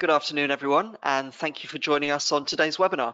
Good afternoon, everyone, and thank you for joining us on today's webinar.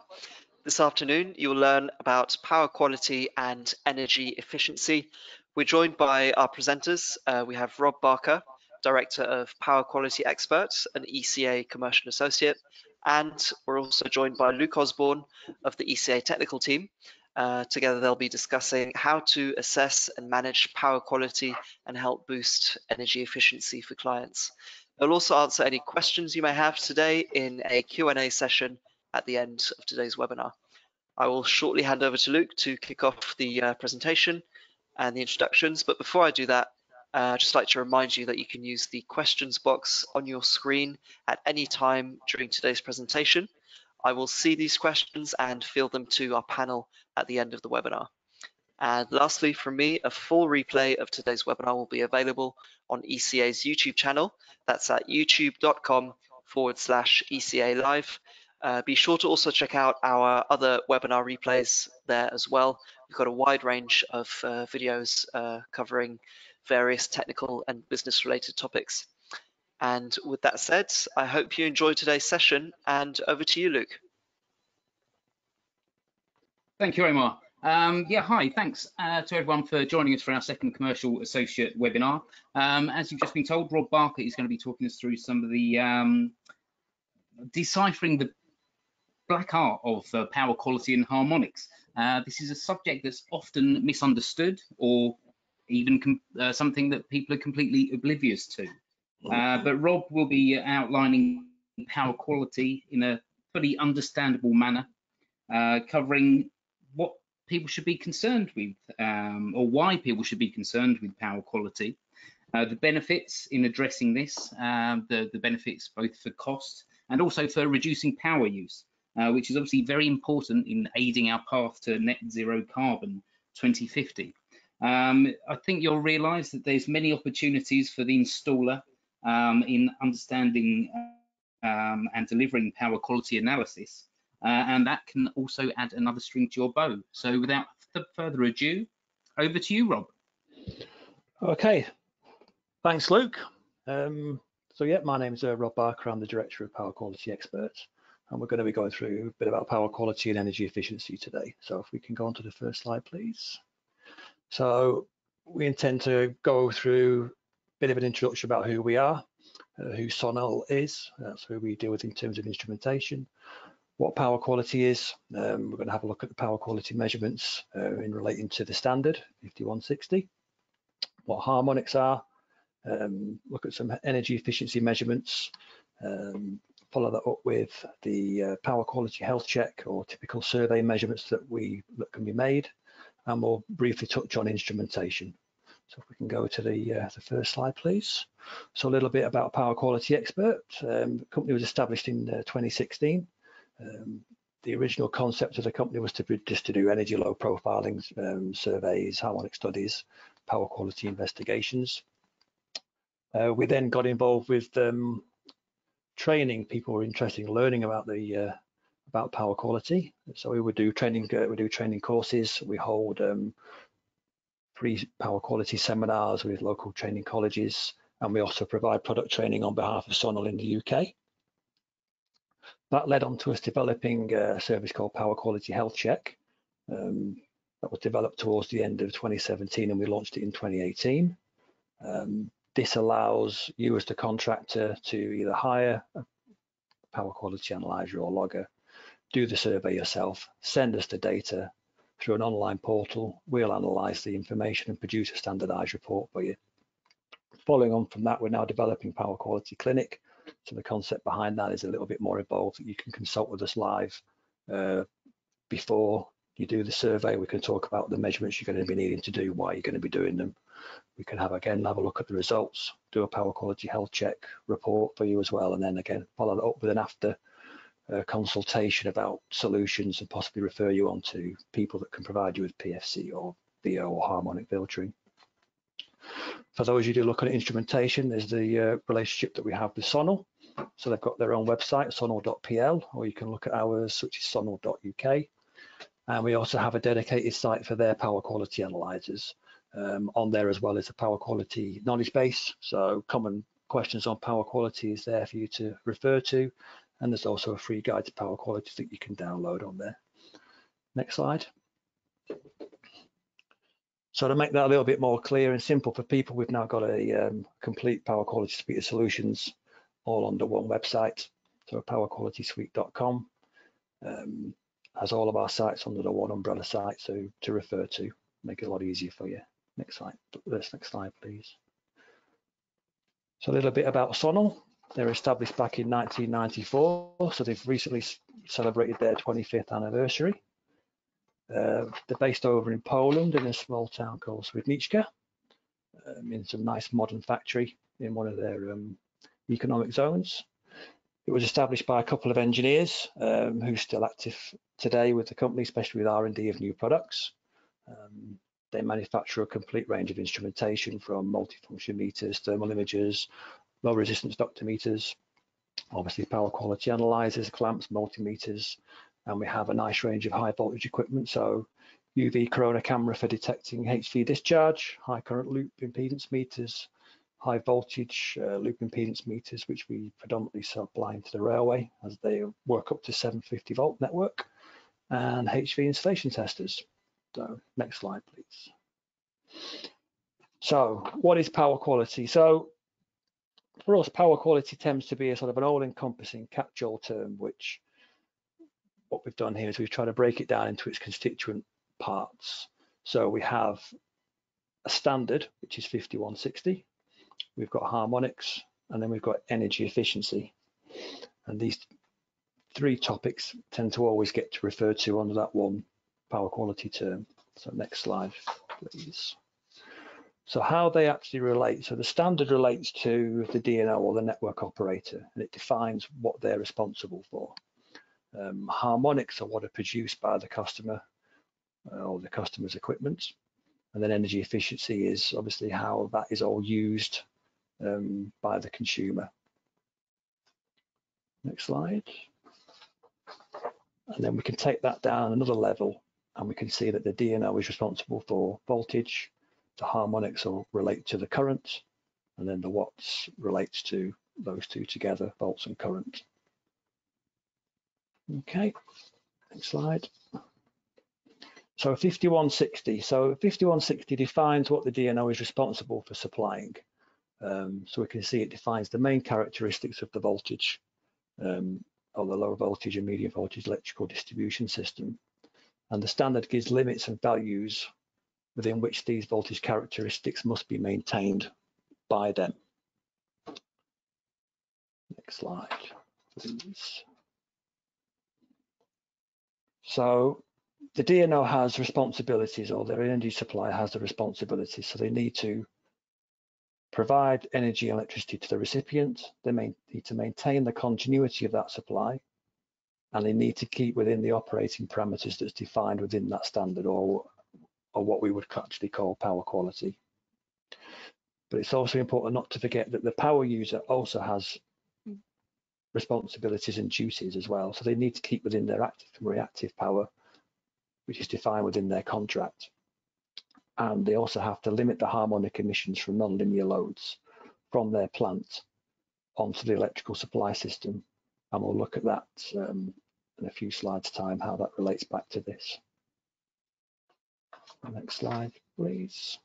This afternoon, you will learn about power quality and energy efficiency. We're joined by our presenters. Uh, we have Rob Barker, Director of Power Quality Experts and ECA Commercial Associate, and we're also joined by Luke Osborne of the ECA Technical Team. Uh, together, they'll be discussing how to assess and manage power quality and help boost energy efficiency for clients. They'll also answer any questions you may have today in a Q&A session at the end of today's webinar. I will shortly hand over to Luke to kick off the uh, presentation and the introductions, but before I do that, uh, I'd just like to remind you that you can use the questions box on your screen at any time during today's presentation. I will see these questions and field them to our panel at the end of the webinar. And lastly, from me, a full replay of today's webinar will be available on ECA's YouTube channel. That's at youtube.com forward slash ECA live. Uh, be sure to also check out our other webinar replays there as well. We've got a wide range of uh, videos uh, covering various technical and business related topics. And with that said, I hope you enjoyed today's session and over to you, Luke. Thank you, Omar. Um, yeah, hi, thanks uh, to everyone for joining us for our second commercial associate webinar. Um, as you've just been told, Rob Barker is going to be talking us through some of the um, deciphering the black art of uh, power quality and harmonics. Uh, this is a subject that's often misunderstood or even uh, something that people are completely oblivious to. Uh, but Rob will be outlining power quality in a fully understandable manner, uh, covering what people should be concerned with um, or why people should be concerned with power quality, uh, the benefits in addressing this, uh, the, the benefits both for cost and also for reducing power use, uh, which is obviously very important in aiding our path to net zero carbon 2050. Um, I think you'll realise that there's many opportunities for the installer um, in understanding um, and delivering power quality analysis uh, and that can also add another string to your bow. So without further ado, over to you, Rob. Okay, thanks, Luke. Um, so yeah, my name is uh, Rob Barker. I'm the Director of Power Quality Experts, and we're going to be going through a bit about power quality and energy efficiency today. So if we can go on to the first slide, please. So we intend to go through a bit of an introduction about who we are, uh, who Sonel is, that's who we deal with in terms of instrumentation, what power quality is. Um, we're going to have a look at the power quality measurements uh, in relating to the standard 5160, what harmonics are, um, look at some energy efficiency measurements, um, follow that up with the uh, power quality health check or typical survey measurements that we that can be made, and we'll briefly touch on instrumentation. So if we can go to the, uh, the first slide, please. So a little bit about Power Quality Expert. Um, the company was established in uh, 2016 um, the original concept of the company was to be, just to do energy load profiling um, surveys, harmonic studies, power quality investigations. Uh, we then got involved with um, training. People were interested in learning about the uh, about power quality. So we would do training. Uh, we do training courses. We hold um, free power quality seminars with local training colleges, and we also provide product training on behalf of Sonel in the UK. That led on to us developing a service called Power Quality Health Check. Um, that was developed towards the end of 2017 and we launched it in 2018. Um, this allows you as the contractor to either hire a power quality analyzer or logger, do the survey yourself, send us the data through an online portal. We'll analyze the information and produce a standardized report for you. Following on from that, we're now developing Power Quality Clinic, so the concept behind that is a little bit more involved. You can consult with us live uh, before you do the survey. We can talk about the measurements you're going to be needing to do, why you're going to be doing them. We can have again have a look at the results, do a power quality health check report for you as well, and then again follow that up with an after uh, consultation about solutions and possibly refer you on to people that can provide you with PFC or VO or harmonic filtering. For those you do look at instrumentation, there's the uh, relationship that we have with Sonel. So they've got their own website, sonel.pl, or you can look at ours, which is sonel.uk. And we also have a dedicated site for their power quality analyzers. Um, on there as well is a power quality knowledge base. So common questions on power quality is there for you to refer to. And there's also a free guide to power quality that you can download on there. Next slide. So to make that a little bit more clear and simple for people, we've now got a um, complete power quality suite of solutions all under one website. So powerqualitysuite.com um, has all of our sites under the one umbrella site, so to refer to, make it a lot easier for you. Next slide, this next slide, please. So a little bit about Sonel. They were established back in 1994, so they've recently celebrated their 25th anniversary. Uh, they're based over in Poland in a small town called Swidniczka, um, in some nice modern factory in one of their um, economic zones. It was established by a couple of engineers um, who are still active today with the company, especially with R&D of new products. Um, they manufacture a complete range of instrumentation from multifunction meters, thermal imagers, low resistance ductometers, meters, obviously power quality analyzers, clamps, multimeters, and we have a nice range of high voltage equipment. So UV corona camera for detecting HV discharge, high current loop impedance meters, high voltage uh, loop impedance meters, which we predominantly supply into the railway as they work up to 750 volt network, and HV insulation testers. So next slide, please. So what is power quality? So for us, power quality tends to be a sort of an all-encompassing catch-all term, which what we've done here is we've tried to break it down into its constituent parts. So we have a standard, which is 5160. We've got harmonics, and then we've got energy efficiency. And these three topics tend to always get to refer to under that one power quality term. So next slide, please. So how they actually relate. So the standard relates to the DNO or the network operator, and it defines what they're responsible for. Um, harmonics are what are produced by the customer uh, or the customer's equipment. And then energy efficiency is obviously how that is all used um, by the consumer. Next slide. And then we can take that down another level and we can see that the DNO is responsible for voltage, the harmonics will relate to the current, and then the watts relates to those two together, volts and current. Okay, next slide. So 5160. So 5160 defines what the DNO is responsible for supplying. Um, so we can see it defines the main characteristics of the voltage um, or the low voltage and medium voltage electrical distribution system. And the standard gives limits and values within which these voltage characteristics must be maintained by them. Next slide, please. So the DNO has responsibilities or their energy supplier has the responsibilities. So they need to provide energy and electricity to the recipient. They may need to maintain the continuity of that supply and they need to keep within the operating parameters that's defined within that standard or, or what we would actually call power quality. But it's also important not to forget that the power user also has mm. responsibilities and duties as well. So they need to keep within their active and reactive power, which is defined within their contract. And they also have to limit the harmonic emissions from non-linear loads from their plant onto the electrical supply system. And we'll look at that um, in a few slides time, how that relates back to this. Next slide, please.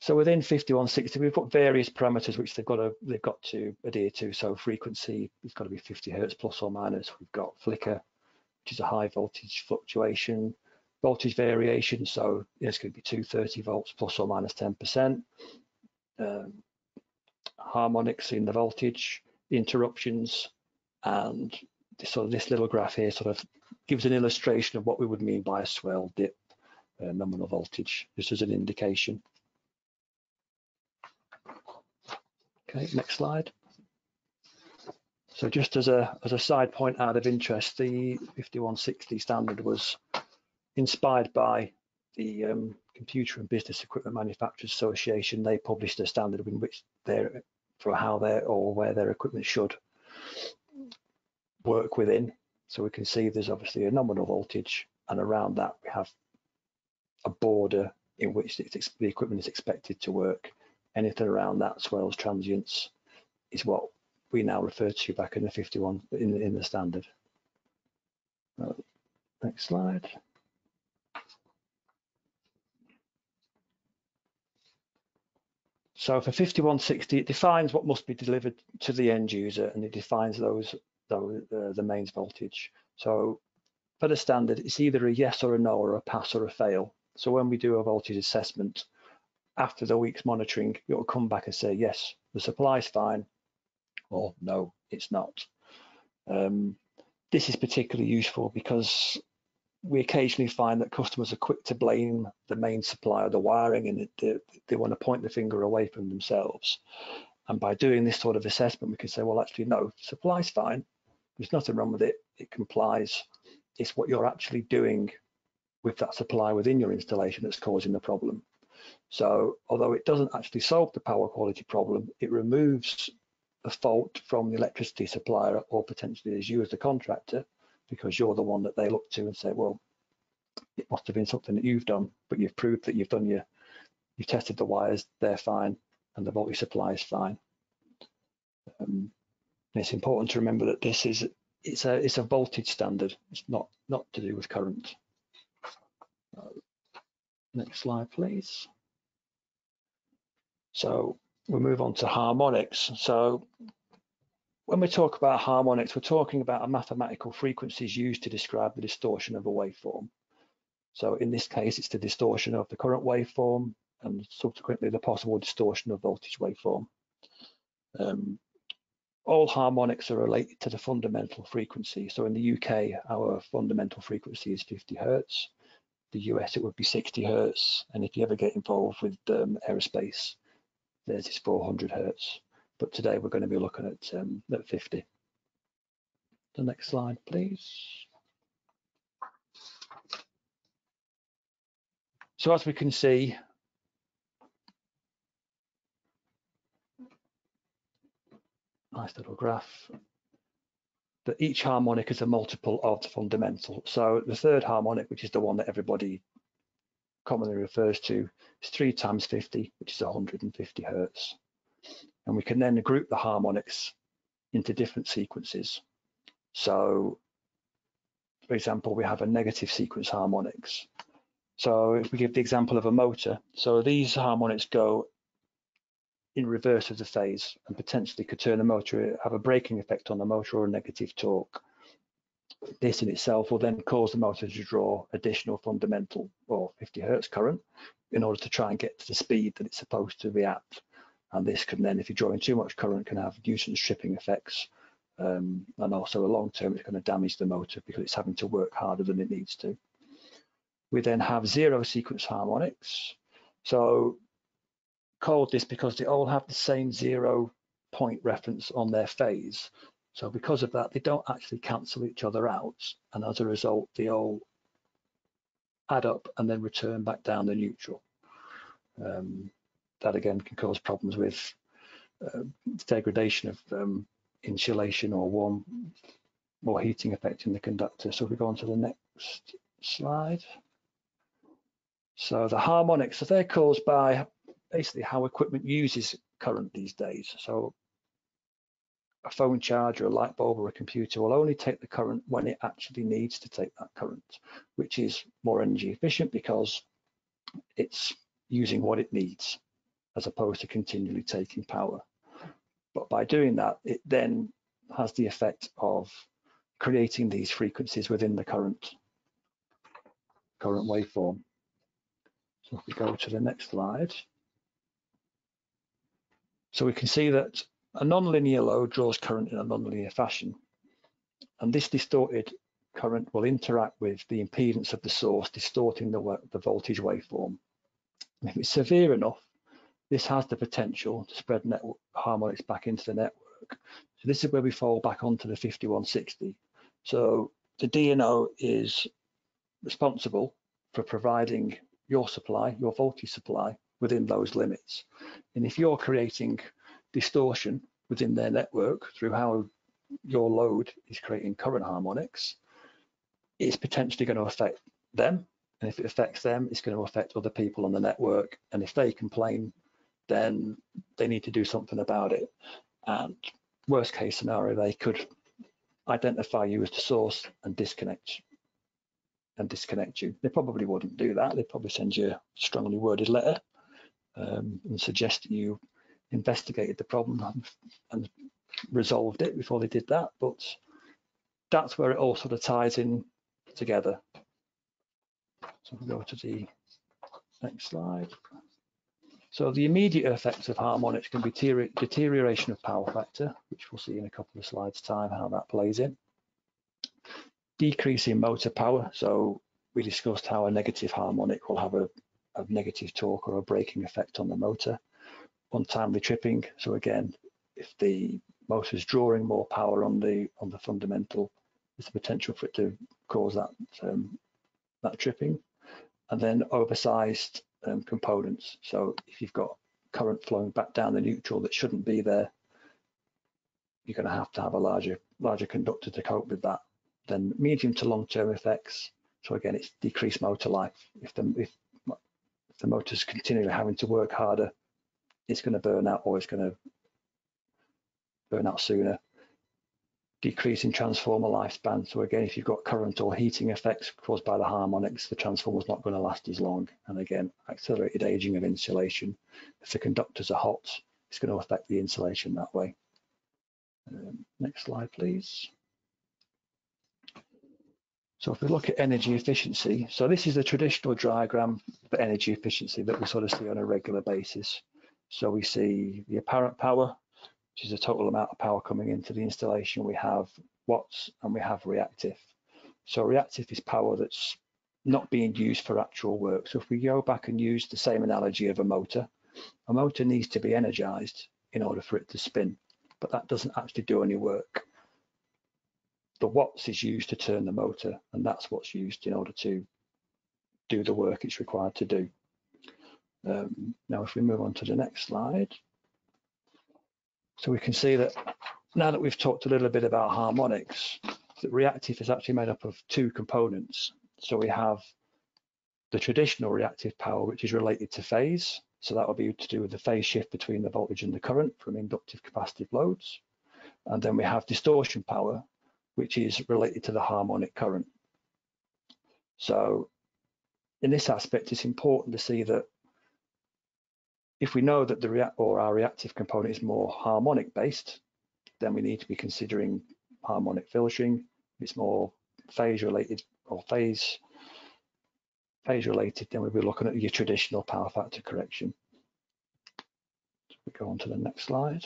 So within 5160, we've got various parameters which they've got to they've got to adhere to. So frequency, it's got to be 50 hertz plus or minus. We've got flicker, which is a high voltage fluctuation, voltage variation. So it's going to be 230 volts plus or minus 10%. Um, harmonics in the voltage, interruptions, and this, sort of this little graph here sort of gives an illustration of what we would mean by a swell dip uh, nominal voltage, just as an indication. Okay, next slide. So just as a as a side point out of interest, the 5160 standard was inspired by the um, Computer and Business Equipment Manufacturers Association. They published a standard in which they're for how their or where their equipment should work within. So we can see there's obviously a nominal voltage, and around that we have a border in which the equipment is expected to work anything around that swells transients is what we now refer to back in the 51 in, in the standard. Next slide. So for 5160, it defines what must be delivered to the end user and it defines those, those uh, the mains voltage. So for the standard, it's either a yes or a no or a pass or a fail. So when we do a voltage assessment, after the week's monitoring, it'll come back and say, yes, the supply's fine, or no, it's not. Um, this is particularly useful because we occasionally find that customers are quick to blame the main supplier, the wiring, and they, they want to point the finger away from themselves. And by doing this sort of assessment, we can say, well, actually, no, supply's fine. There's nothing wrong with it. It complies. It's what you're actually doing with that supply within your installation that's causing the problem. So although it doesn't actually solve the power quality problem, it removes the fault from the electricity supplier or potentially as you as the contractor, because you're the one that they look to and say, well, it must have been something that you've done, but you've proved that you've done your, you've tested the wires, they're fine, and the voltage supply is fine. Um, it's important to remember that this is it's a it's a voltage standard. It's not not to do with current. Uh, next slide, please. So we'll move on to harmonics. So when we talk about harmonics, we're talking about mathematical frequencies used to describe the distortion of a waveform. So in this case, it's the distortion of the current waveform and subsequently the possible distortion of voltage waveform. Um, all harmonics are related to the fundamental frequency. So in the UK, our fundamental frequency is 50 hertz. The US, it would be 60 hertz. And if you ever get involved with um, aerospace, there's is 400 hertz. But today we're going to be looking at, um, at 50. The next slide, please. So as we can see, nice little graph, that each harmonic is a multiple of the fundamental. So the third harmonic, which is the one that everybody commonly refers to, is 3 times 50, which is 150 hertz. And we can then group the harmonics into different sequences. So, for example, we have a negative sequence harmonics. So if we give the example of a motor, so these harmonics go in reverse of the phase and potentially could turn the motor, have a braking effect on the motor or a negative torque. This in itself will then cause the motor to draw additional fundamental or 50 hertz current in order to try and get to the speed that it's supposed to be at. And this can then, if you're drawing too much current, can have nuisance tripping effects. Um, and also a long term, it's going to damage the motor because it's having to work harder than it needs to. We then have zero sequence harmonics. So called this because they all have the same zero point reference on their phase. So because of that, they don't actually cancel each other out. And as a result, they all add up and then return back down the neutral. Um, that again can cause problems with uh, degradation of um, insulation or warm or heating effect in the conductor. So if we go on to the next slide. So the harmonics, so they're caused by basically how equipment uses current these days. So a phone charger, a light bulb or a computer will only take the current when it actually needs to take that current, which is more energy efficient because it's using what it needs as opposed to continually taking power. But by doing that, it then has the effect of creating these frequencies within the current current waveform. So if we go to the next slide. So we can see that a nonlinear load draws current in a nonlinear fashion. And this distorted current will interact with the impedance of the source, distorting the, the voltage waveform. And if it's severe enough, this has the potential to spread network harmonics back into the network. So this is where we fall back onto the 5160. So the DNO is responsible for providing your supply, your voltage supply, within those limits. And if you're creating distortion within their network through how your load is creating current harmonics, it's potentially going to affect them. And if it affects them, it's going to affect other people on the network. And if they complain, then they need to do something about it. And worst case scenario, they could identify you as the source and disconnect and disconnect you. They probably wouldn't do that. They'd probably send you a strongly worded letter um, and suggest that you investigated the problem and, and resolved it before they did that. But that's where it all sort of ties in together. So we'll go to the next slide. So the immediate effects of harmonics can be deterioration of power factor, which we'll see in a couple of slides time how that plays in. Decrease in motor power. So we discussed how a negative harmonic will have a, a negative torque or a braking effect on the motor. Untimely tripping. So again, if the motor is drawing more power on the on the fundamental, there's the potential for it to cause that um, that tripping. And then oversized um, components. So if you've got current flowing back down the neutral that shouldn't be there, you're going to have to have a larger larger conductor to cope with that. Then medium to long term effects. So again, it's decreased motor life. If the if, if the motor's continually having to work harder, it's going to burn out or it's going to burn out sooner decrease in transformer lifespan. So again, if you've got current or heating effects caused by the harmonics, the transformer is not going to last as long. And again, accelerated aging of insulation. If the conductors are hot, it's going to affect the insulation that way. Um, next slide, please. So if we look at energy efficiency, so this is a traditional diagram for energy efficiency that we sort of see on a regular basis. So we see the apparent power, which is the total amount of power coming into the installation. We have watts and we have reactive. So reactive is power that's not being used for actual work. So if we go back and use the same analogy of a motor, a motor needs to be energized in order for it to spin, but that doesn't actually do any work. The watts is used to turn the motor, and that's what's used in order to do the work it's required to do. Um, now, if we move on to the next slide, so we can see that now that we've talked a little bit about harmonics, that reactive is actually made up of two components. So we have the traditional reactive power, which is related to phase. So that will be to do with the phase shift between the voltage and the current from inductive capacitive loads. And then we have distortion power, which is related to the harmonic current. So in this aspect, it's important to see that if we know that the react or our reactive component is more harmonic based, then we need to be considering harmonic filtering. It's more phase related or phase phase related, then we'll be looking at your traditional power factor correction. So we go on to the next slide.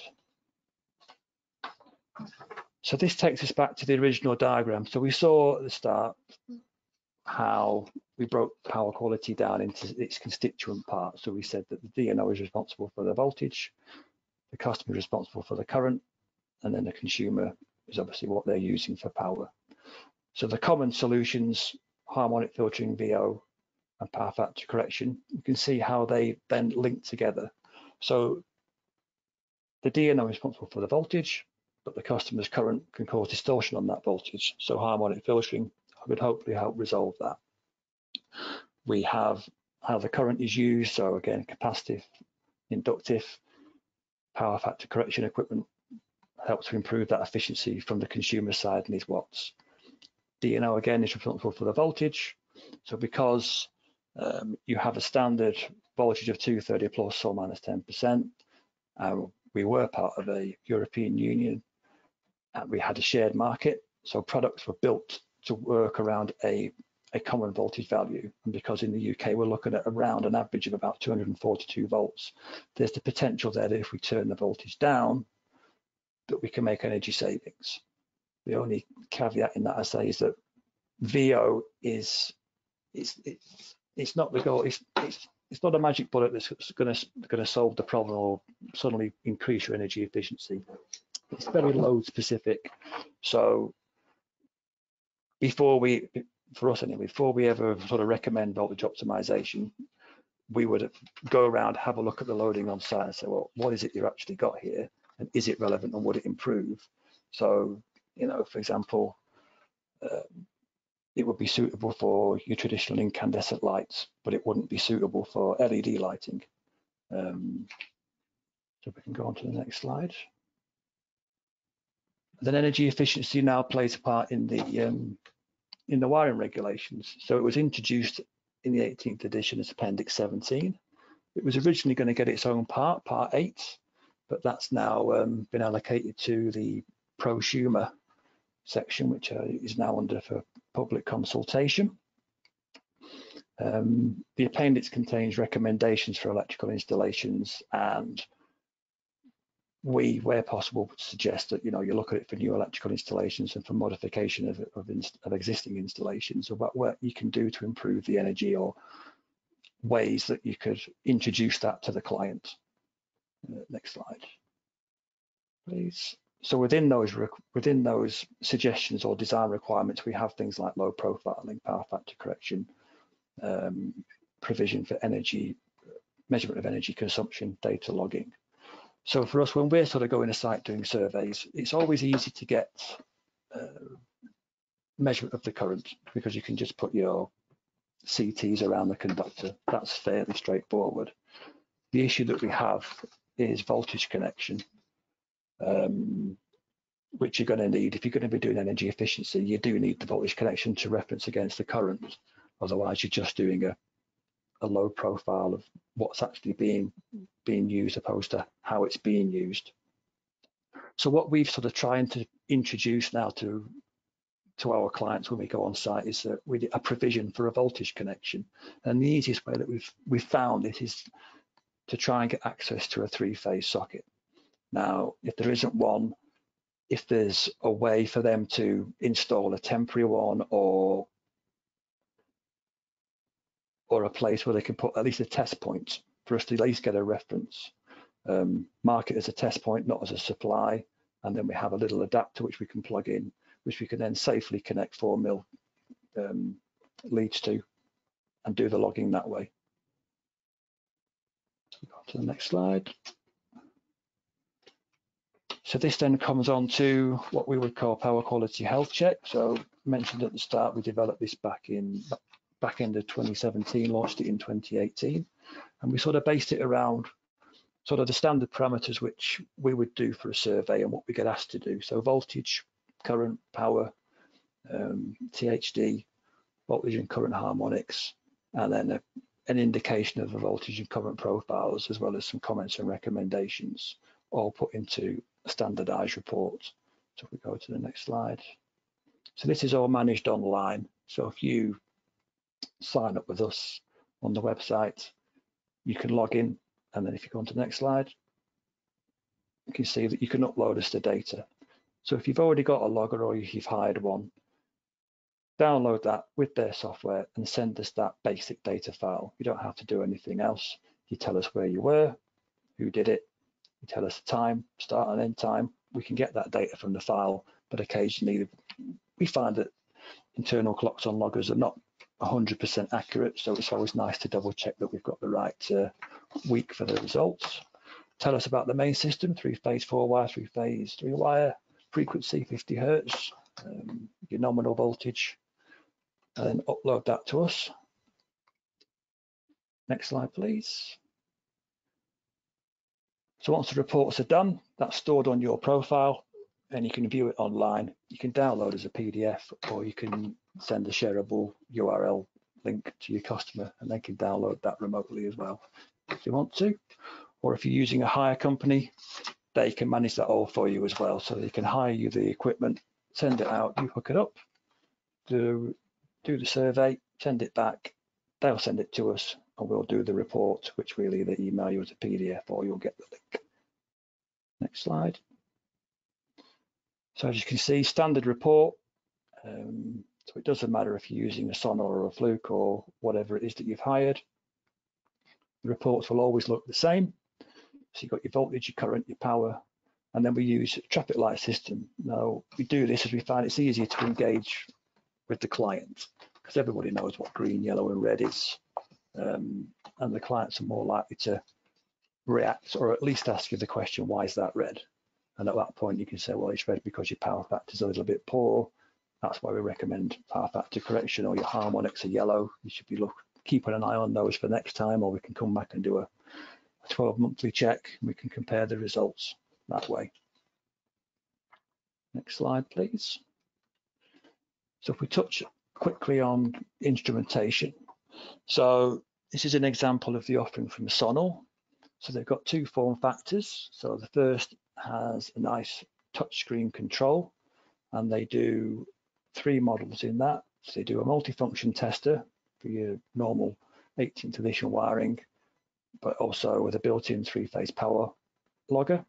So this takes us back to the original diagram. So we saw at the start how we broke power quality down into its constituent parts. So we said that the DNO is responsible for the voltage, the customer is responsible for the current, and then the consumer is obviously what they're using for power. So the common solutions, harmonic filtering, VO, and power factor correction, you can see how they then link together. So the DNO is responsible for the voltage, but the customer's current can cause distortion on that voltage. So harmonic filtering would hopefully help resolve that. We have how the current is used. So again, capacitive, inductive, power factor correction equipment helps to improve that efficiency from the consumer side and these watts. DNO again is responsible for the voltage. So because um, you have a standard voltage of 230 plus or minus 10%, uh, we were part of a European Union and we had a shared market. So products were built to work around a, a common voltage value. And because in the UK, we're looking at around an average of about 242 volts, there's the potential there that if we turn the voltage down, that we can make energy savings. The only caveat in that I say is that VO is, is it's, it's not the goal, it's, it's, it's not a magic bullet that's going to going to solve the problem or suddenly increase your energy efficiency. It's very load specific. So before we, for us anyway, before we ever sort of recommend voltage optimization, we would go around, have a look at the loading on site and say, well, what is it you've actually got here? And is it relevant and would it improve? So, you know, for example, uh, it would be suitable for your traditional incandescent lights, but it wouldn't be suitable for LED lighting. Um, so we can go on to the next slide. then energy efficiency now plays a part in the um, in the wiring regulations. So it was introduced in the 18th edition as Appendix 17. It was originally going to get its own part, Part 8, but that's now um, been allocated to the prosumer section, which uh, is now under for public consultation. Um, the appendix contains recommendations for electrical installations and we, where possible, suggest that you know you look at it for new electrical installations and for modification of, of, of existing installations about what you can do to improve the energy or ways that you could introduce that to the client. Uh, next slide, please. So within those within those suggestions or design requirements, we have things like load profiling, power factor correction, um, provision for energy measurement of energy consumption, data logging. So for us, when we're sort of going to site doing surveys, it's always easy to get uh, measurement of the current because you can just put your CTs around the conductor. That's fairly straightforward. The issue that we have is voltage connection, um, which you're going to need. If you're going to be doing energy efficiency, you do need the voltage connection to reference against the current. Otherwise, you're just doing a, a load profile of what's actually being being used opposed to how it's being used. So what we've sort of trying to introduce now to to our clients when we go on site is that we a provision for a voltage connection. And the easiest way that we've we've found it is to try and get access to a three-phase socket. Now, if there isn't one, if there's a way for them to install a temporary one or or a place where they can put at least a test point for us to at least get a reference. Um, mark it as a test point, not as a supply. And then we have a little adapter which we can plug in, which we can then safely connect 4 mil um, leads to and do the logging that way. Go to the next slide. So this then comes on to what we would call power quality health check. So mentioned at the start, we developed this back in back end of 2017, launched it in 2018, and we sort of based it around sort of the standard parameters which we would do for a survey and what we get asked to do. So voltage, current, power, um, THD, voltage and current harmonics, and then a, an indication of the voltage and current profiles, as well as some comments and recommendations, all put into a standardized report. So if we go to the next slide. So this is all managed online. So if you sign up with us on the website. You can log in, and then if you go on to the next slide, you can see that you can upload us the data. So if you've already got a logger or you've hired one, download that with their software and send us that basic data file. You don't have to do anything else. You tell us where you were, who did it, you tell us the time, start and end time. We can get that data from the file, but occasionally we find that internal clocks on loggers are not 100% accurate, so it's always nice to double check that we've got the right uh, week for the results. Tell us about the main system, three phase, four wire, three phase, three wire, frequency 50 hertz, um, your nominal voltage, and then upload that to us. Next slide, please. So once the reports are done, that's stored on your profile and you can view it online. You can download as a PDF or you can send a shareable URL link to your customer and they can download that remotely as well if you want to. Or if you're using a hire company, they can manage that all for you as well. So they can hire you the equipment, send it out, you hook it up, do, do the survey, send it back, they'll send it to us and we'll do the report, which we'll either email you as a PDF or you'll get the link. Next slide. So as you can see, standard report. Um, so it doesn't matter if you're using a Sonel or a Fluke or whatever it is that you've hired. The reports will always look the same. So you've got your voltage, your current, your power, and then we use traffic light system. Now we do this as we find it's easier to engage with the client because everybody knows what green, yellow, and red is, um, and the clients are more likely to react or at least ask you the question, why is that red? And at that point, you can say, well, it's red because your power factor is a little bit poor. That's why we recommend power factor correction or your harmonics are yellow. You should be look, keeping an eye on those for next time, or we can come back and do a, a 12 monthly check. And we can compare the results that way. Next slide, please. So if we touch quickly on instrumentation. So this is an example of the offering from Sonel. So they've got two form factors. So the first has a nice touchscreen control and they do three models in that. So they do a multifunction tester for your normal 18th edition wiring, but also with a built-in three-phase power logger.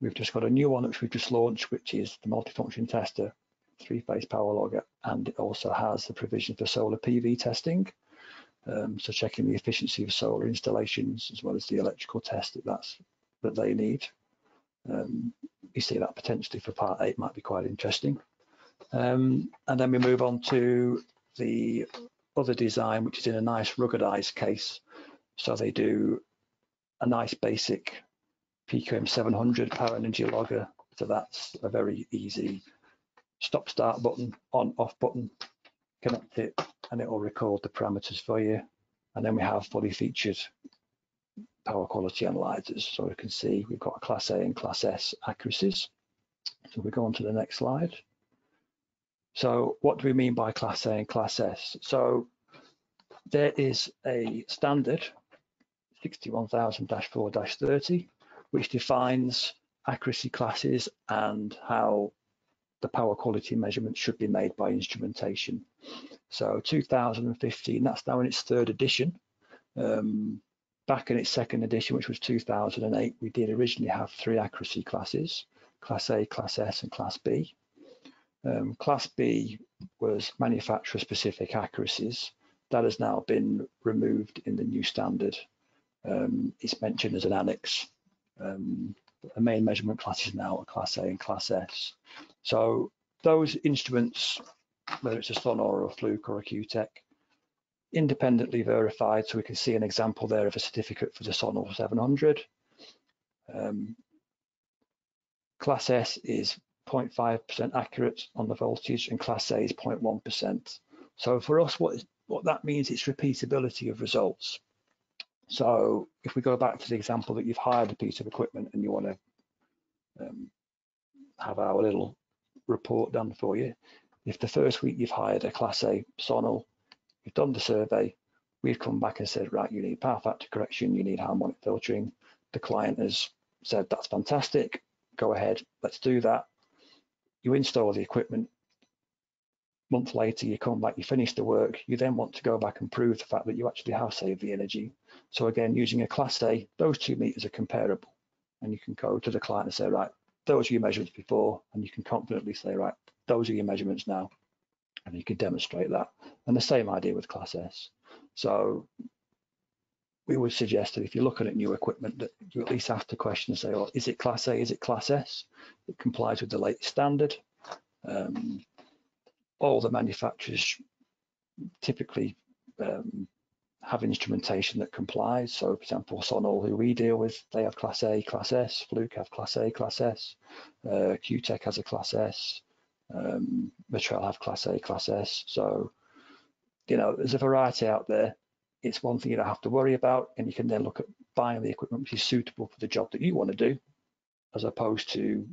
We've just got a new one which we've just launched, which is the multifunction tester, three-phase power logger, and it also has the provision for solar PV testing. Um, so checking the efficiency of solar installations as well as the electrical test that that's that they need. Um, you see that potentially for part eight might be quite interesting. Um, and then we move on to the other design, which is in a nice ruggedized case. So they do a nice basic PQM 700 power energy logger. So that's a very easy stop start button, on off button, connect it and it will record the parameters for you. And then we have fully featured power quality analyzers. So we can see we've got class A and class S accuracies. So we go on to the next slide. So what do we mean by class A and class S? So there is a standard 61000-4-30 which defines accuracy classes and how the power quality measurements should be made by instrumentation. So 2015, that's now in its third edition. Um, back in its second edition, which was 2008, we did originally have three accuracy classes, Class A, Class S, and Class B. Um, class B was manufacturer specific accuracies. That has now been removed in the new standard. Um, it's mentioned as an annex. Um, the main measurement classes now are Class A and Class S. So those instruments, whether it's a Sonel or a Fluke or a QTech, independently verified. So we can see an example there of a certificate for the Sonel 700. Um, class S is 0.5% accurate on the voltage and class A is 0.1%. So for us, what, what that means is repeatability of results. So if we go back to the example that you've hired a piece of equipment and you want to um, have our little report done for you, if the first week you've hired a class A Sonel, you've done the survey, we've come back and said, right, you need power factor correction, you need harmonic filtering. The client has said, that's fantastic, go ahead, let's do that you install the equipment, month later you come back, you finish the work, you then want to go back and prove the fact that you actually have saved the energy. So again, using a class A, those two meters are comparable. And you can go to the client and say, right, those are your measurements before, and you can confidently say, right, those are your measurements now. And you can demonstrate that. And the same idea with class S. So we would suggest that if you're looking at new equipment, that you at least ask the question and say, oh, is it class A, is it class S? It complies with the latest standard. Um, all the manufacturers typically um, have instrumentation that complies. So for example, Sonel, who we deal with, they have class A, class S, Fluke have class A, class S, uh, QTech has a class S, um, have class A, class S. So, you know, there's a variety out there it's one thing you don't have to worry about and you can then look at buying the equipment which is suitable for the job that you want to do as opposed to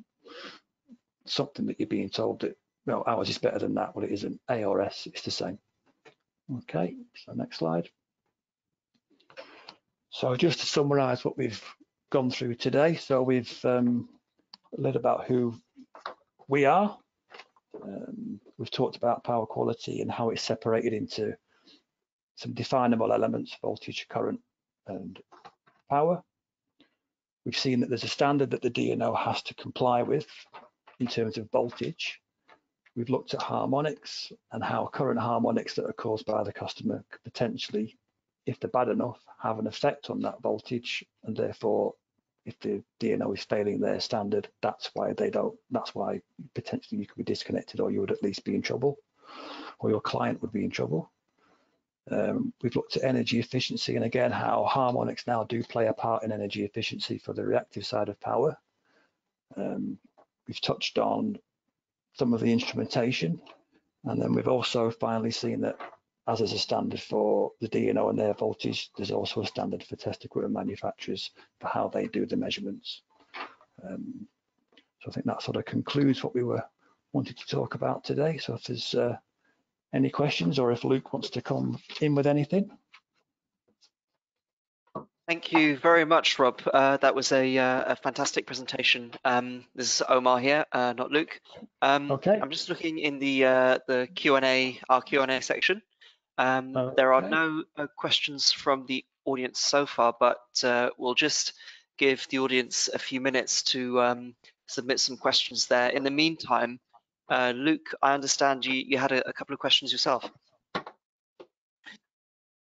something that you're being told that well ours is better than that well it isn't. A or s it's the same. Okay so next slide. So just to summarize what we've gone through today so we've um, learned about who we are. Um, we've talked about power quality and how it's separated into some definable elements, voltage, current, and power. We've seen that there's a standard that the DNO has to comply with in terms of voltage. We've looked at harmonics and how current harmonics that are caused by the customer could potentially, if they're bad enough, have an effect on that voltage. And therefore, if the DNO is failing their standard, that's why they don't, that's why potentially you could be disconnected or you would at least be in trouble or your client would be in trouble. Um, we've looked at energy efficiency and again how harmonics now do play a part in energy efficiency for the reactive side of power. Um, we've touched on some of the instrumentation and then we've also finally seen that as is a standard for the DNO and their voltage, there's also a standard for test equipment manufacturers for how they do the measurements. Um, So I think that sort of concludes what we were wanted to talk about today. So if there's uh, any questions or if Luke wants to come in with anything. Thank you very much, Rob. Uh, that was a, uh, a fantastic presentation. Um, this is Omar here, uh, not Luke. Um, Okay. I'm just looking in the uh, the Q&A, our Q&A section. Um, There are no uh, questions from the audience so far, but uh, we'll just give the audience a few minutes to um, submit some questions there. In the meantime, uh, Luke, I understand you, you had a, a couple of questions yourself.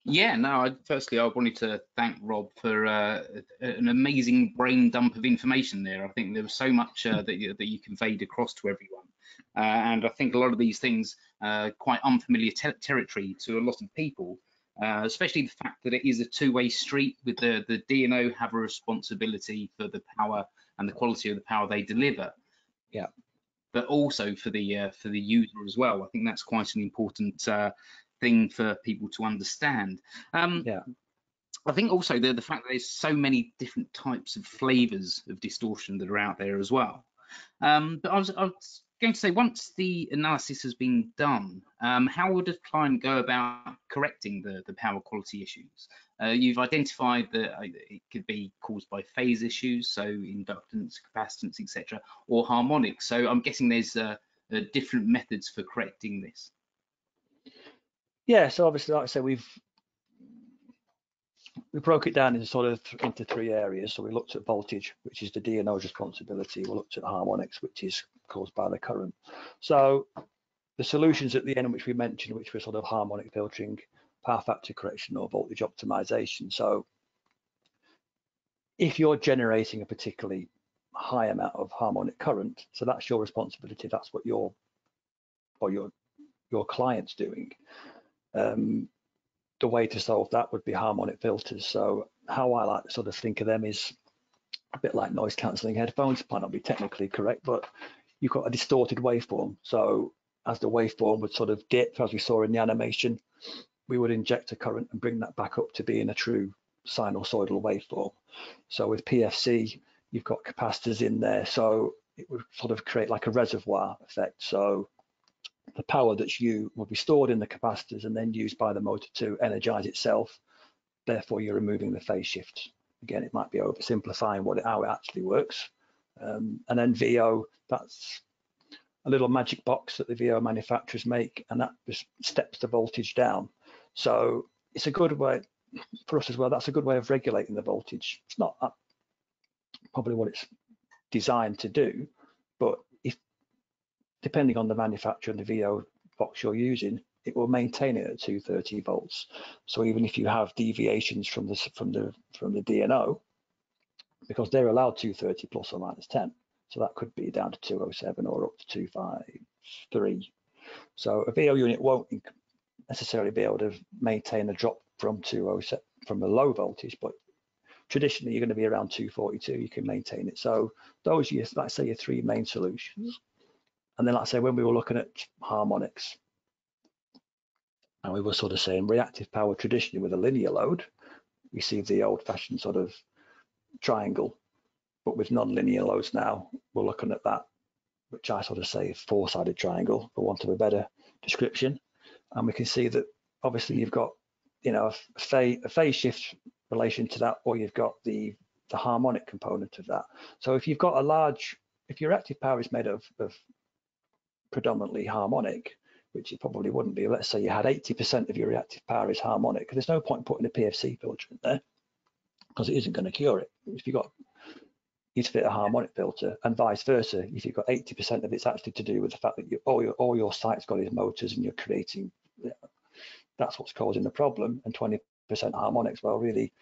Yeah, no, I, firstly, I wanted to thank Rob for uh, an amazing brain dump of information there. I think there was so much uh, that, you, that you conveyed across to everyone. Uh, and I think a lot of these things uh, quite unfamiliar ter territory to a lot of people, uh, especially the fact that it is a two-way street with the, the DNO have a responsibility for the power and the quality of the power they deliver. Yeah. But also for the uh, for the user as well. I think that's quite an important uh, thing for people to understand. Um, Yeah. I think also the, the fact that there's so many different types of flavors of distortion that are out there as well. Um, but I was, I was going to say, once the analysis has been done, um, how would a client go about correcting the, the power quality issues? Uh, you've identified that uh, it could be caused by phase issues, so inductance, capacitance, etc., or harmonics. So I'm guessing there's uh, uh, different methods for correcting this. Yeah, so obviously, like I said, we've we broke it down into sort of into three areas. So we looked at voltage, which is the DNO's responsibility. We looked at harmonics, which is caused by the current. So the solutions at the end, which we mentioned, which were sort of harmonic filtering, power factor correction, or voltage optimization. So if you're generating a particularly high amount of harmonic current, so that's your responsibility. That's what your or your your client's doing. Um, the way to solve that would be harmonic filters. So how I like to sort of think of them is a bit like noise cancelling headphones. Might not be technically correct, but you've got a distorted waveform. So as the waveform would sort of dip, as we saw in the animation, we would inject a current and bring that back up to being a true sinusoidal waveform. So with PFC, you've got capacitors in there, so it would sort of create like a reservoir effect. So the power that's you will be stored in the capacitors and then used by the motor to energize itself. Therefore, you're removing the phase shift. Again, it might be oversimplifying what it, how it actually works. Um, and then VO, that's a little magic box that the VO manufacturers make, and that just steps the voltage down. So it's a good way for us as well. That's a good way of regulating the voltage. It's not uh, probably what it's designed to do, but depending on the manufacturer and the VO box you're using, it will maintain it at 230 volts. So even if you have deviations from the from the from the DNO, because they're allowed 230 plus or minus 10, so that could be down to 207 or up to 253. So a VO unit won't necessarily be able to maintain a drop from 207 from the low voltage, but traditionally you're going to be around 242. You can maintain it. So those are your, let's say your three main solutions. And then, like I say, when we were looking at harmonics, and we were sort of saying reactive power traditionally with a linear load, we see the old-fashioned sort of triangle, but with non-linear loads now, we're looking at that, which I sort of say four-sided triangle, for want of a better description. And we can see that obviously you've got, you know, a phase, a phase shift relation to that, or you've got the the harmonic component of that. So if you've got a large, if your active power is made of, of predominantly harmonic, which it probably wouldn't be. Let's say you had 80% of your reactive power is harmonic. There's no point putting a PFC filter in there because it isn't going to cure it. If you've got you'd fit a harmonic filter and vice versa. If you've got 80% of it's actually to do with the fact that you, all your all your site's got is motors and you're creating that's what's causing the problem and 20% harmonics. Well, really,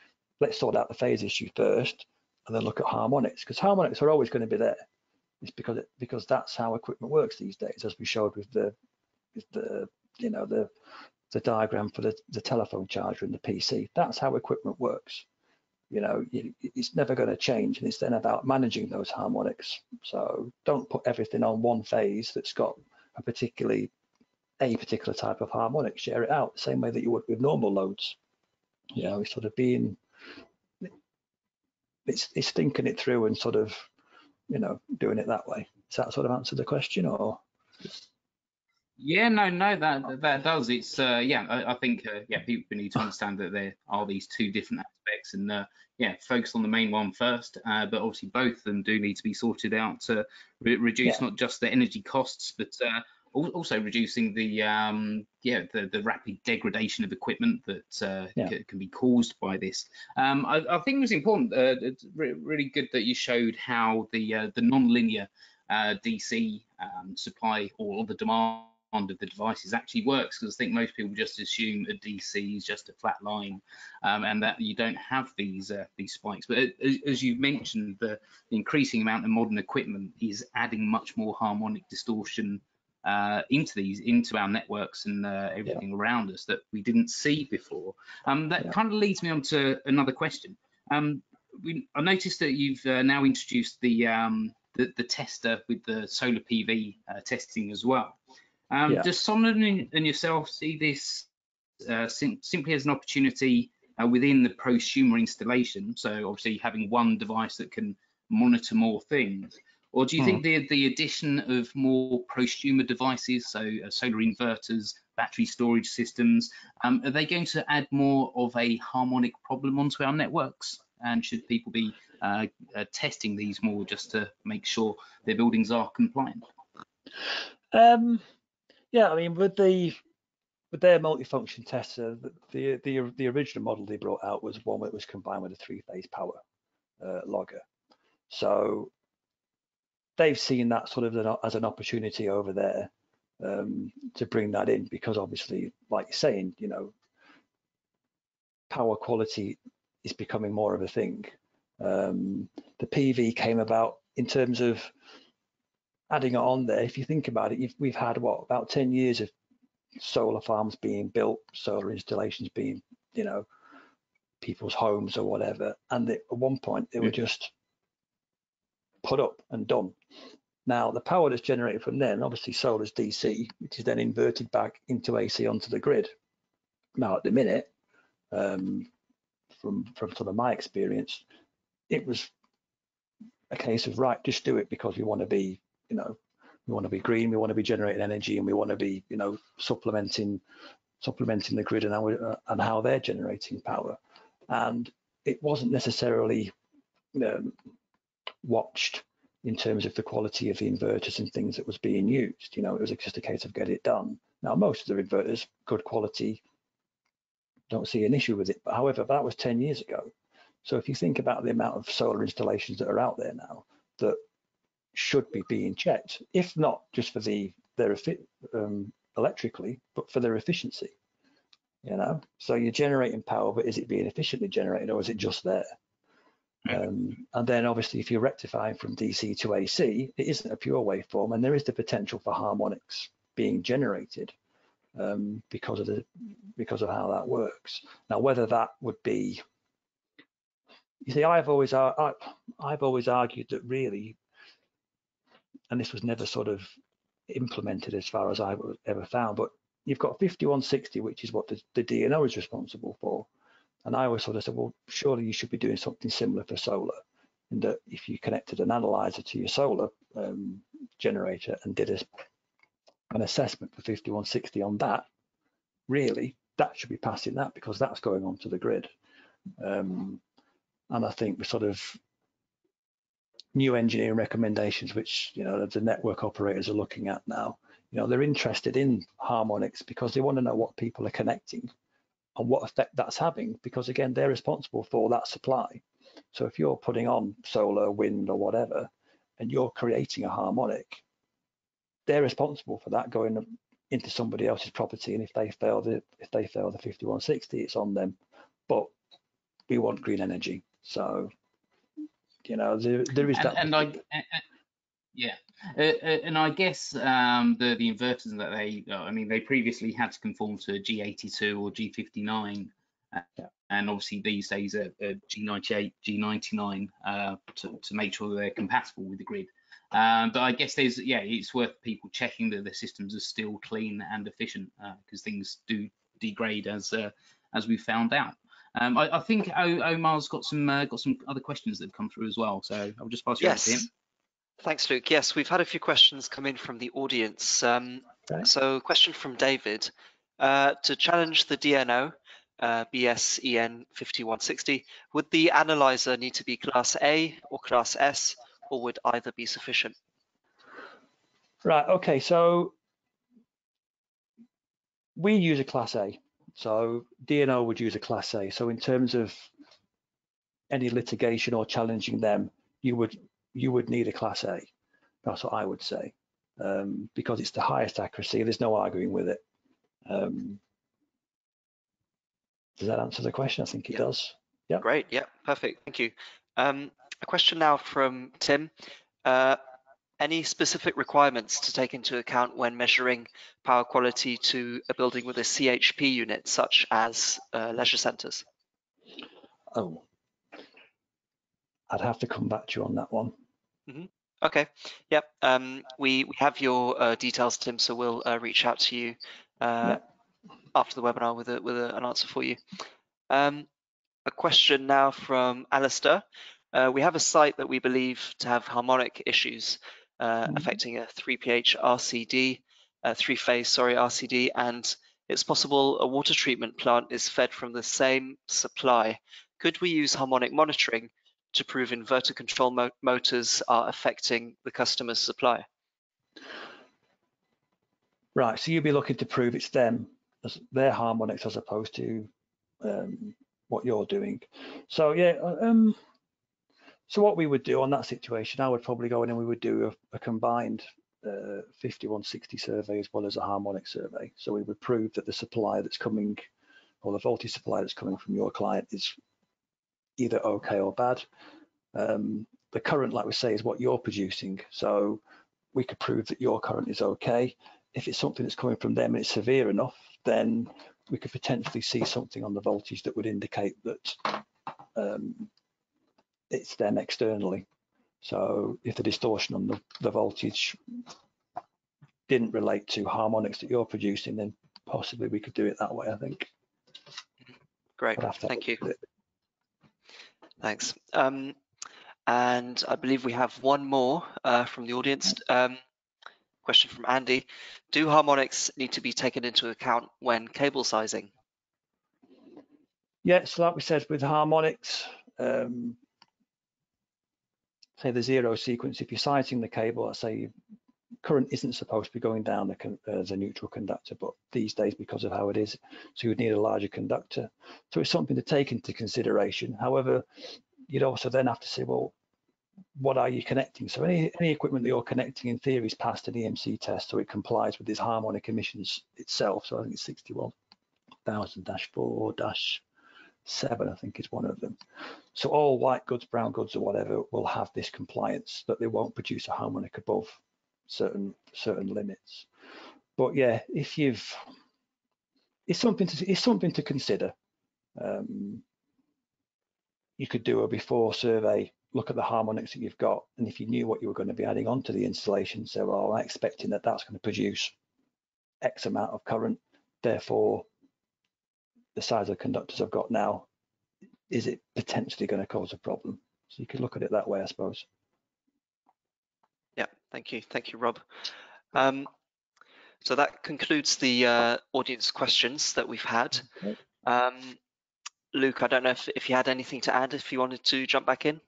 let's sort out the phase issue first and then look at harmonics because harmonics are always going to be there. It's because it, because that's how equipment works these days, as we showed with the with the you know the the diagram for the, the telephone charger and the PC. That's how equipment works. You know, it's never going to change, and it's then about managing those harmonics. So don't put everything on one phase that's got a particularly a particular type of harmonic. Share it out the same way that you would with normal loads. You know, it's sort of being it's it's thinking it through and sort of you know, doing it that way. Does that sort of answer the question or? Yeah, no, no, that that does. It's uh, yeah, I, I think uh, yeah, people need to understand that there are these two different aspects, and uh, yeah, focus on the main one first. Uh, but obviously, both of them do need to be sorted out to re reduce yeah. not just the energy costs, but uh, also reducing the um, yeah the, the rapid degradation of equipment that uh, yeah. can be caused by this. Um, I, I, think it was important. Uh, it's re really good that you showed how the uh, the non-linear uh, DC um, supply or the demand of the devices actually works because I think most people just assume a DC is just a flat line um, and that you don't have these uh, these spikes. But as, as you mentioned, the, the, increasing amount of modern equipment is adding much more harmonic distortion uh, into these into our networks and uh, everything yeah. around us that we didn't see before. Um, that yeah. kind of leads me on to another question. Um, we, I noticed that you've uh, now introduced the, um, the, the tester with the solar PV uh, testing as well. Um, yeah. Does Sonel and yourself see this uh, sim simply as an opportunity uh, within the prosumer installation? So obviously having one device that can monitor more things, or do you hmm. think the the addition of more prosumer devices, so uh, solar inverters, battery storage systems, um, are they going to add more of a harmonic problem onto our networks? And should people be uh, uh, testing these more just to make sure their buildings are compliant? Um, yeah, I mean, with the with their multifunction tester, the, the the original model they brought out was one that was combined with a three-phase power uh, logger. So they've seen that sort of as an opportunity over there um, to bring that in because obviously, like you're saying, you know, power quality is becoming more of a thing. Um, the PV came about in terms of adding it on there, if you think about it, we've had what about 10 years of solar farms being built, solar installations being, you know, people's homes or whatever. And they, at one point, they were just put up and done. Now, the power that's generated from then, obviously solar's DC, which is then inverted back into AC onto the grid. Now, at the minute, um, from from sort of my experience, it was a case of right, just do it because we want to be you know, we want to be green, we want to be generating energy, and we want to be, you know, supplementing supplementing the grid and how uh, and how they're generating power. And it wasn't necessarily um, watched in terms of the quality of the inverters and things that was being used. You know, it was just a case of get it done. Now, most of the inverters, good quality, don't see an issue with it. But however, that was 10 years ago. So if you think about the amount of solar installations that are out there now that should be being checked, if not just for the their um, electrically, but for their efficiency. You know, so you're generating power, but is it being efficiently generated or is it just there? Um, and then obviously, if you're rectifying from DC to AC, it isn't a pure waveform, and there is the potential for harmonics being generated um, because of the because of how that works. Now, whether that would be, you see, I've always I, I've always argued that really and this was never sort of implemented as far as I ever found. But you've got 5160, which is what the, the DNO is responsible for. And I always sort of said, well, surely you should be doing something similar for solar. And that if you connected an analyzer to your solar um, generator and did a, an assessment for 5160 on that, really, that should be passing that because that's going onto the grid. Um, and I think we sort of new engineering recommendations, which you know the network operators are looking at now. You know, they're interested in harmonics because they want to know what people are connecting and what effect that's having. Because again, they're responsible for that supply. So if you're putting on solar, wind, or whatever, and you're creating a harmonic, they're responsible for that going into somebody else's property. And if they fail the if they fail the 5160, it's on them. But we want green energy, so you know, there, there is and, that. And I, and, yeah, and I guess um, the the inverters that they, uh, I mean, they previously had to conform to G82 or G59, uh, yeah. and obviously these days are, are G98, G99 uh, to to make sure they're compatible with the grid. Um, but I guess there's yeah, it's worth people checking that the systems are still clean and efficient because things do degrade as as we found out. Um, I, I, think o, Omar's got some uh, got some other questions that have come through as well, so I'll just pass you yes. over to him. Thanks, Luke. Yes, we've had a few questions come in from the audience. Um, okay. So, question from David: uh, To challenge the DNO uh, BSEN 5160, would the analyzer need to be Class A or Class S, or would either be sufficient? Right. Okay. So we use a Class A. So DNO would use a Class A. So in terms of any litigation or challenging them, you would you would need a class A. That's what I would say, um, because it's the highest accuracy. There's no arguing with it. Um, does that answer the question? I think it does. Yeah. Great. Yeah. Perfect. Thank you. Um, a question now from Tim. Uh, any specific requirements to take into account when measuring power quality to a building with a CHP unit, such as uh, leisure centres? Oh, I'd have to come back to you on that one. Mm -hmm. Okay. Yep. Um, we we have your uh, details, Tim. So we'll uh, reach out to you uh, after the webinar with a with a, an answer for you. Um, a question now from Alistair. Uh, we have a site that we believe to have harmonic issues mm -hmm. affecting a 3pH RCD, three-phase sorry RCD, and it's possible a water treatment plant is fed from the same supply. Could we use harmonic monitoring to prove inverter control mo motors are affecting the customer's supply. Right, so you'd be looking to prove it's them, their harmonics as opposed to um, what you're doing. So yeah, uh, um, so what we would do on that situation, I would probably go in and we would do a, a combined uh, 5160 survey as well as a harmonic survey. So we would prove that the supply that's coming or the voltage supply that's coming from your client is either okay or bad. Um, the current, like we say, is what you're producing. So we could prove that your current is okay. If it's something that's coming from them and it's severe enough, then we could potentially see something on the voltage that would indicate that um, it's them externally. So if the distortion on the, the voltage didn't relate to harmonics that you're producing, then possibly we could do it that way, I think. Great, thank you. Thanks. Um, and I believe we have one more uh, from the audience. Um, question from Andy. Do harmonics need to be taken into account when cable sizing? Yes, like we said with harmonics, um, say the zero sequence, if you're sizing the cable, say current isn't supposed to be going down the, uh, the neutral conductor, but these days because of how it is, so you would need a larger conductor. So it's something to take into consideration. However, you'd also then have to say, well, what are you connecting? So any, any equipment that you're connecting in theory is passed an EMC test, so it complies with this harmonic emissions itself. So I think it's 61,000-4-7, I think is one of them. So all white goods, brown goods or whatever will have this compliance that they won't produce a harmonic above certain certain limits. But yeah, if you've it's something to it's something to consider. Um, you could do a before survey, look at the harmonics that you've got, and if you knew what you were going to be adding on to the installation, say, well, I'm expecting that that's going to produce X amount of current, therefore the size of conductors I've got now, is it potentially going to cause a problem? So you could look at it that way, I suppose. Thank you. Thank you, Rob. Um, so that concludes the uh, audience questions that we've had. Um, Luke, I don't know if, if you had anything to add, if you wanted to jump back in.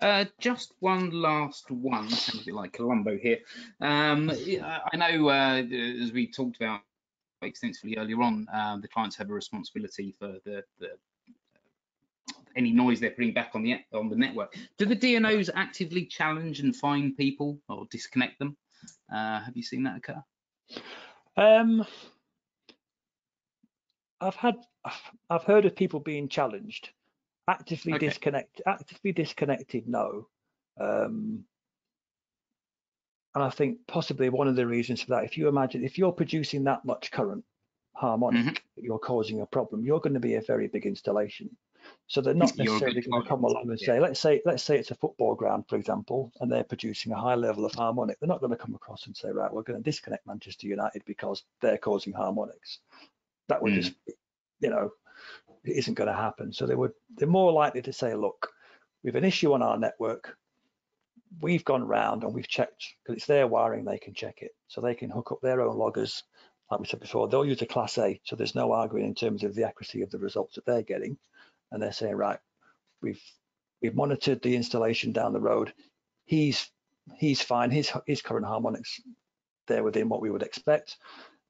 Uh, just one last one, a bit like Columbo here. Um, I know, uh, as we talked about extensively earlier on, uh, the clients have a responsibility for the, the any noise they're putting back on the on the network. Do the DNOs actively challenge and fine people or disconnect them? Uh, have you seen that occur? Um, I've had I've heard of people being challenged. Actively okay. disconnect, actively disconnected, no. Um, and I think possibly one of the reasons for that, if you imagine if you're producing that much current harmonic, mm -hmm. you're causing a problem, you're going to be a very big installation. So they're not necessarily going to come along and say, let's say, let's say it's a football ground, for example, and they're producing a high level of harmonic. They're not going to come across and say, right, we're going to disconnect Manchester United because they're causing harmonics. That would mm. just, you know, it isn't going to happen. So they would, they're more likely to say, look, we have an issue on our network. we've gone round and we've checked because it's their wiring, they can check it. So they can hook up their own loggers. Like we said before, they'll use a class A. So there's no arguing in terms of the accuracy of the results that they're getting. And they're saying, right, we've we've monitored the installation down the road. He's he's fine. His his current harmonics, they're within what we would expect.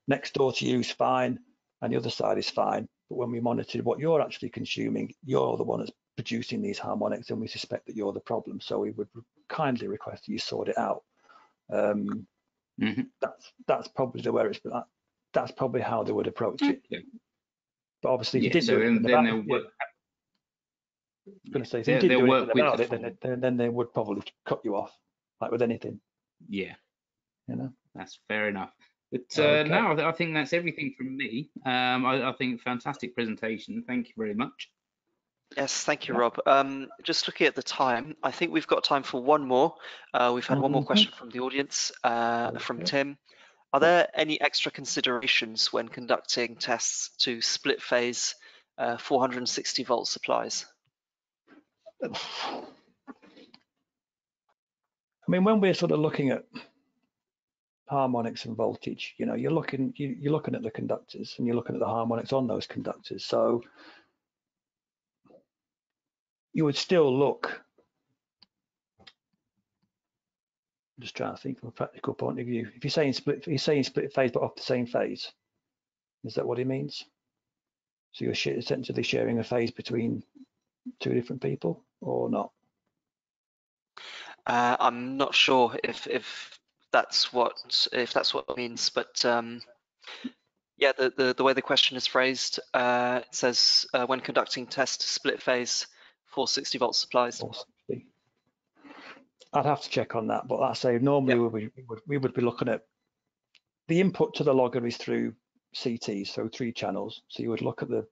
Next door to you is fine, and the other side is fine. But when we monitored what you're actually consuming, you're the one that's producing these harmonics, and we suspect that you're the problem. So we would kindly request that you sort it out. Um, mm -hmm. That's that's probably the where it's that, that's probably how they would approach it. Okay. But obviously, if Yeah, you did so do then, anything then about they'll it, work, going to say, if They'll- you did they'll do work anything with about the it, then, then then they would probably cut you off, like with anything, yeah, you know. that's fair enough. But Okay. uh, now I I think that's everything from me. Um, I, I think fantastic presentation. Thank you very much. Yes, thank you, Rob. Um, just looking at the time, I think we've got time for one more. Uh, we've had one more question from the audience, uh, from Tim. Are there any extra considerations when conducting tests to split phase uh, 460 volt supplies? I mean, when we're sort of looking at harmonics and voltage, you know, you're looking you, you're looking at the conductors and you're looking at the harmonics on those conductors. So you would still look. I'm just trying to think from a practical point of view. If you're saying split, you're saying split phase, but off the same phase, is that what he means? So you're essentially sharing a phase between two different people, or not? Uh, I'm not sure if if that's what if that's what it means, but um, yeah, the, the the way the question is phrased, uh, it says uh, when conducting test to split phase 460 volt supplies. or something. I'd have to check on that, but I say normally we, would, we would we would be looking at the input to the logger is through CTs, so three channels. So you would look at the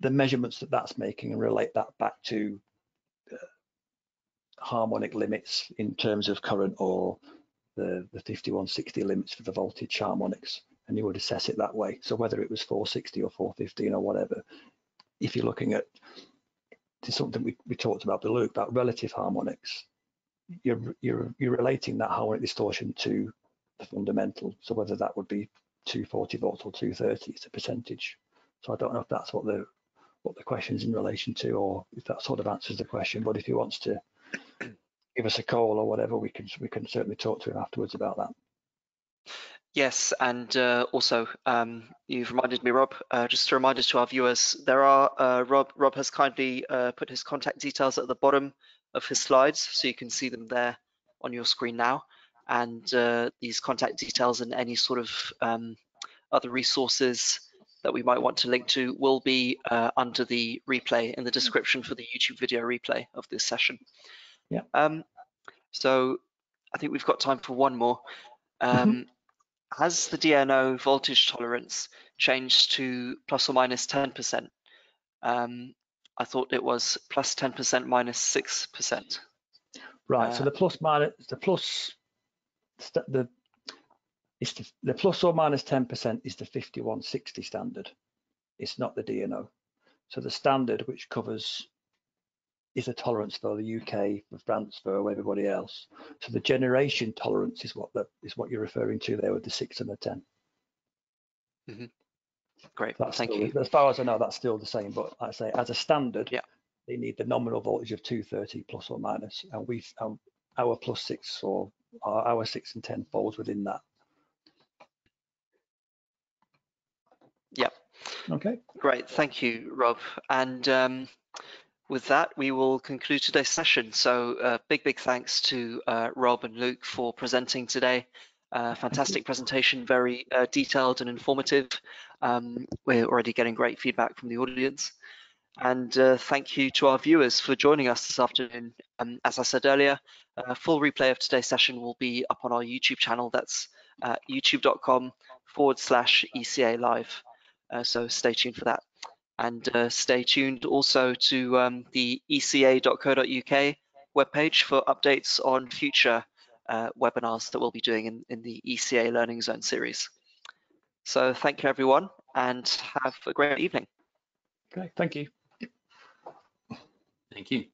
the measurements that that's making and relate that back to harmonic limits in terms of current or the the 5160 limits for the voltage harmonics, and you would assess it that way. So whether it was 460 or 415 or whatever, if you're looking at something we, we talked about, the Luke, about relative harmonics, you're you're you're relating that harmonic distortion to the fundamental. So whether that would be 240 volts or 230, it's a percentage. So I don't know if that's what the what the question's in relation to, or if that sort of answers the question. But if he wants to give us a call or whatever, we can we can certainly talk to him afterwards about that. Yes, and uh, also um, you've reminded me, Rob. Uh, just a reminder to our viewers, there are uh, Rob. Rob has kindly uh, put his contact details at the bottom of his slides, so you can see them there on your screen now. And uh, these contact details and any sort of um, other resources that we might want to link to will be uh, under the replay in the description for the YouTube video replay of this session. Yeah. Um, so I think we've got time for one more. Um, has the DNO voltage tolerance changed to plus or minus 10%? Um, I thought it was plus 10% minus 6%. Right. so Uh, the plus minus the plus the it's the, the plus or minus 10% is the 5160 standard. It's not the DNO. So the standard which covers is a tolerance for the UK, for France, for everybody else. So the generation tolerance is what the, is what you're referring to there with the six and the 10. Great, That's thank still, you. As far as I know, that's still the same. But like I say, as a standard, Yeah. they need the nominal voltage of 230 plus or minus, and we um, our plus six or our, our six and 10 falls within that. Yep. Okay. Great, thank you, Rob. And um, with that, we will conclude today's session. So uh, big, big thanks to uh, Rob and Luke for presenting today. Uh, fantastic presentation, very uh, detailed and informative. Um, we're already getting great feedback from the audience. And uh, thank you to our viewers for joining us this afternoon. Um, as I said earlier, a full replay of today's session will be up on our YouTube channel. That's uh, youtube.com forward slash ECA live. Uh, so stay tuned for that. And uh, stay tuned also to um, the eca.co.uk webpage for updates on future uh, webinars that we'll be doing in, in the ECA Learning Zone series. So thank you everyone and have a great evening. Okay. Thank you. Thank you.